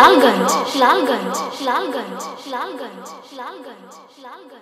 Lalganj Lalganj Lalganj Lalganj Lalganj Lalganj